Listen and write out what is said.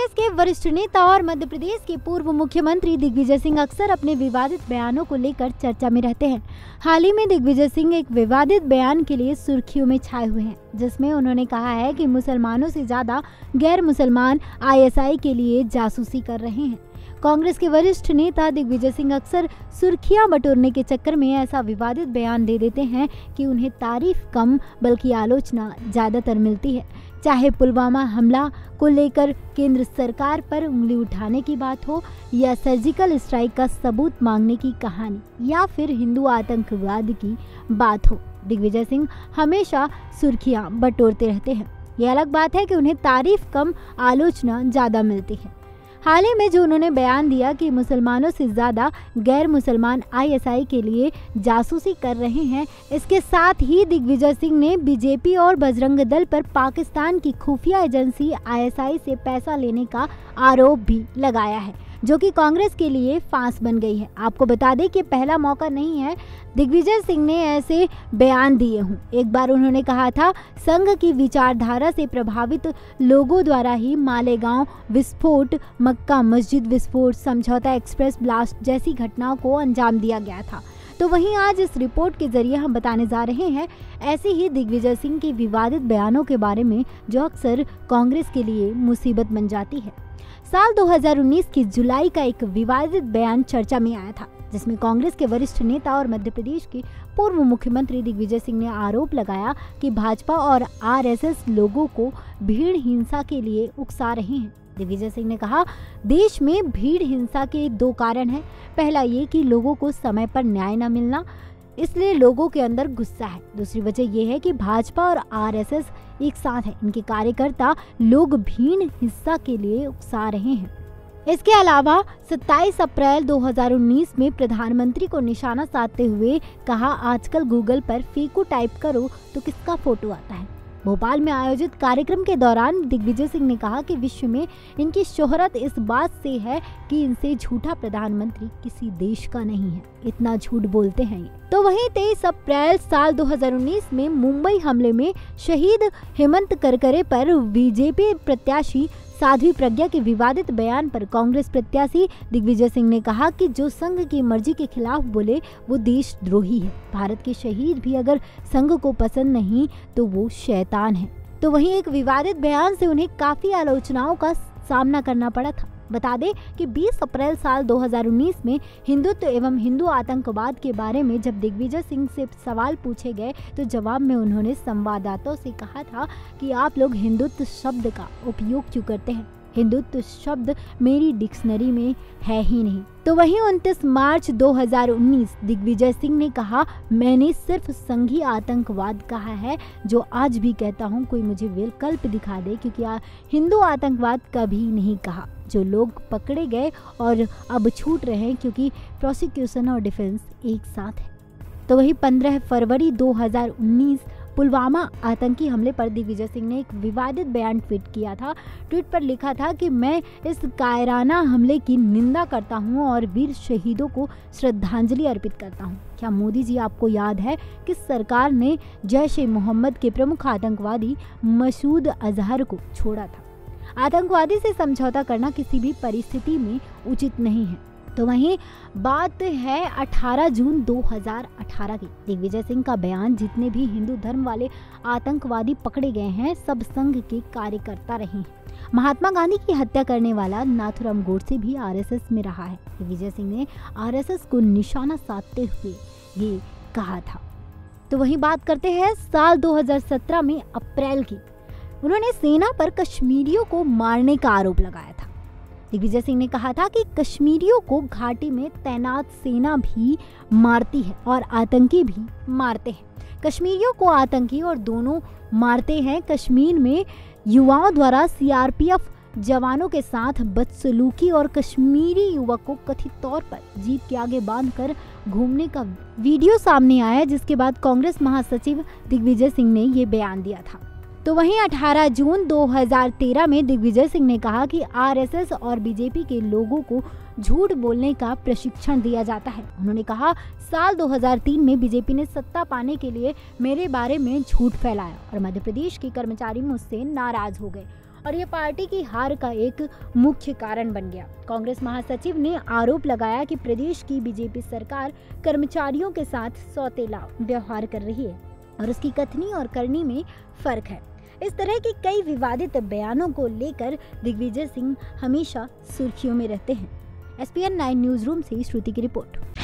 वरिष्ठ नेता और मध्य प्रदेश के पूर्व मुख्यमंत्री दिग्विजय सिंह अक्सर अपने विवादित बयानों को लेकर चर्चा में रहते हैं। हाल ही में दिग्विजय सिंह एक विवादित बयान के लिए सुर्खियों में छाए हुए हैं, जिसमें उन्होंने कहा है कि मुसलमानों से ज़्यादा गैर मुसलमान आईएसआई के लिए जासूसी कर रहे हैं। कांग्रेस के वरिष्ठ नेता दिग्विजय सिंह अक्सर सुर्खियाँ बटोरने के चक्कर में ऐसा विवादित बयान दे देते हैं कि उन्हें तारीफ़ कम, बल्कि आलोचना ज़्यादातर मिलती है। चाहे पुलवामा हमला को लेकर केंद्र सरकार पर उंगली उठाने की बात हो या सर्जिकल स्ट्राइक का सबूत मांगने की कहानी या फिर हिंदू आतंकवाद की बात हो। दिग्विजय सिंह हमेशा सुर्खियाँ बटोरते रहते हैं। यह अलग बात है कि उन्हें तारीफ़ कम आलोचना ज़्यादा मिलती है। हाल ही में जो उन्होंने बयान दिया कि मुसलमानों से ज़्यादा गैर मुसलमान आईएसआई के लिए जासूसी कर रहे हैं, इसके साथ ही दिग्विजय सिंह ने बीजेपी और बजरंग दल पर पाकिस्तान की खुफिया एजेंसी आईएसआई से पैसा लेने का आरोप भी लगाया है। जो कि कांग्रेस के लिए फांस बन गई है। आपको बता दें कि पहला मौका नहीं है। दिग्विजय सिंह ने ऐसे बयान दिए हूँ। एक बार उन्होंने कहा था, संघ की विचारधारा से प्रभावित लोगों द्वारा ही मालेगांव विस्फोट, मक्का मस्जिद विस्फोट, समझौता एक्सप्रेस ब्लास्ट जैसी घटनाओं को अंजाम दिया गया था। तो वहीं आज इस रिपोर्ट के ज़रिए हम बताने जा रहे हैं, ऐसे ही दिग्विजय सिंह के विवादित बयानों के बारे में जो अक्सर कांग्रेस के लिए मुसीबत बन जाती है। साल 2019 की जुलाई का एक विवादित बयान चर्चा में आया था, जिसमें कांग्रेस के वरिष्ठ नेता और मध्य प्रदेश के पूर्व मुख्यमंत्री दिग्विजय सिंह ने आरोप लगाया कि भाजपा और आरएसएस लोगों को भीड़ हिंसा के लिए उकसा रहे हैं। दिग्विजय सिंह ने कहा, देश में भीड़ हिंसा के दो कारण हैं। पहला ये कि लोगों को समय पर न्याय न मिलना, इसलिए लोगों के अंदर गुस्सा है। दूसरी वजह यह है कि भाजपा और आरएसएस एक साथ है। इनके कार्यकर्ता लोग भीड़ हिस्सा के लिए उकसा रहे हैं। इसके अलावा 27 अप्रैल 2019 में प्रधानमंत्री को निशाना साधते हुए कहा, आजकल गूगल पर फीकू टाइप करो तो किसका फ़ोटो आता है? भोपाल में आयोजित कार्यक्रम के दौरान दिग्विजय सिंह ने कहा कि विश्व में इनकी शोहरत इस बात से है कि इनसे झूठा प्रधानमंत्री किसी देश का नहीं है। इतना झूठ बोलते हैं। तो वहीं 23 अप्रैल साल 2019 में मुंबई हमले में शहीद हेमंत करकरे पर बीजेपी प्रत्याशी साध्वी प्रज्ञा के विवादित बयान पर कांग्रेस प्रत्याशी दिग्विजय सिंह ने कहा कि जो संघ की मर्ज़ी के खिलाफ बोले, वो देशद्रोही है। भारत के शहीद भी अगर संघ को पसंद नहीं तो वो शैतान है। तो वहीं एक विवादित बयान से उन्हें काफ़ी आलोचनाओं का सामना करना पड़ा था। बता दें कि 20 अप्रैल साल 2019 में हिंदुत्व एवं हिंदू आतंकवाद के बारे में जब दिग्विजय सिंह से सवाल पूछे गए तो जवाब में उन्होंने संवाददाताओं से कहा था कि आप लोग हिंदुत्व शब्द का उपयोग क्यों करते हैं। हिंदुत्व शब्द मेरी डिक्शनरी में है ही नहीं। तो वहीं 29 मार्च 2019 दिग्विजय सिंह ने कहा, मैंने सिर्फ़ संघी आतंकवाद कहा है, जो आज भी कहता हूँ, कोई मुझे विकल्प दिखा दे, क्योंकि हिंदू आतंकवाद कभी नहीं कहा। जो लोग पकड़े गए और अब छूट रहे हैं, क्योंकि प्रोसिक्यूशन और डिफेंस एक साथ है। तो वही 15 फरवरी 2019 पुलवामा आतंकी हमले पर दिग्विजय सिंह ने एक विवादित बयान ट्वीट किया था। ट्वीट पर लिखा था कि मैं इस कायराना हमले की निंदा करता हूँ और वीर शहीदों को श्रद्धांजलि अर्पित करता हूँ। क्या मोदी जी, आपको याद है कि सरकार ने जैश ए मोहम्मद के प्रमुख आतंकवादी मसूद अजहर को छोड़ा था। आतंकवादी से समझौता करना किसी भी परिस्थिति में उचित नहीं है। तो वहीं बात है 18 जून 2018 की। दिग्विजय सिंह का बयान, जितने भी हिंदू धर्म वाले आतंकवादी पकड़े गए हैं, सब संघ के कार्यकर्ता रहे हैं। महात्मा गांधी की हत्या करने वाला नाथुराम गोडसे भी आरएसएस में रहा है। दिग्विजय सिंह ने आरएसएस को निशाना साधते हुए ये कहा था। तो वही बात करते हैं साल 2017 में अप्रैल की। उन्होंने सेना पर कश्मीरियों को मारने का आरोप लगाया था। दिग्विजय सिंह ने कहा था कि कश्मीरियों को घाटी में तैनात सेना भी मारती है और आतंकी भी मारते हैं। कश्मीरियों को आतंकी और दोनों मारते हैं। कश्मीर में युवाओं द्वारा सीआरपीएफ जवानों के साथ बदसलूकी और कश्मीरी युवक को कथित तौर पर जीप के आगे बांधकर घूमने का वीडियो सामने आया जिसके बाद कांग्रेस महासचिव दिग्विजय सिंह ने ये बयान दिया था। तो वहीं 18 जून 2013 में दिग्विजय सिंह ने कहा कि आरएसएस और बीजेपी के लोगों को झूठ बोलने का प्रशिक्षण दिया जाता है। उन्होंने कहा, साल 2003 में बीजेपी ने सत्ता पाने के लिए मेरे बारे में झूठ फैलाया और मध्य प्रदेश के कर्मचारी मुझसे नाराज़ हो गए और ये पार्टी की हार का एक मुख्य कारण बन गया। कांग्रेस महासचिव ने आरोप लगाया कि प्रदेश की बीजेपी सरकार कर्मचारियों के साथ सौतेला व्यवहार कर रही है और उसकी कथनी और करनी में फ़र्क है। इस तरह के कई विवादित बयानों को लेकर दिग्विजय सिंह हमेशा सुर्खियों में रहते हैं। एस पी न्यूज़ रूम से श्रुति की रिपोर्ट।